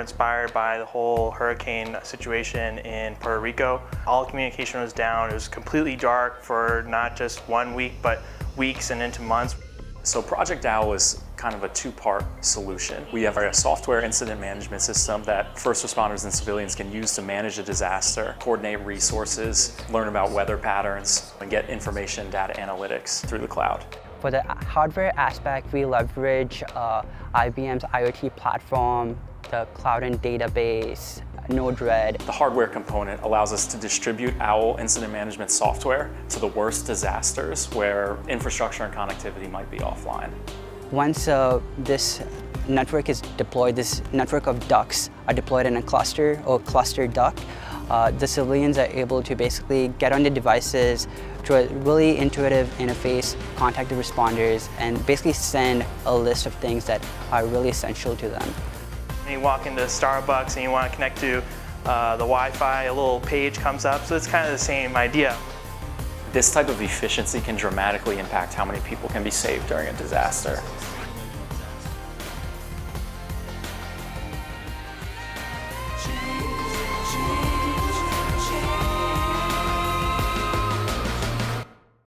inspired by the whole hurricane situation in Puerto Rico. All communication was down. It was completely dark for not just one week, but weeks and into months. So Project Owl is kind of a two-part solution. We have a software incident management system that first responders and civilians can use to manage a disaster, coordinate resources, learn about weather patterns, and get information data analytics through the cloud. For the hardware aspect, we leverage uh, IBM's IoT platform, the Cloudant Database, Node-RED. The hardware component allows us to distribute OWL incident management software to the worst disasters where infrastructure and connectivity might be offline. Once uh, this network is deployed, this network of ducks are deployed in a cluster or clusterduck, uh, the civilians are able to basically get on the devices to a really intuitive interface, contact the responders, and basically send a list of things that are really essential to them. And you walk into Starbucks and you want to connect to uh, the Wi-Fi, a little page comes up, so it's kind of the same idea. This type of efficiency can dramatically impact how many people can be saved during a disaster.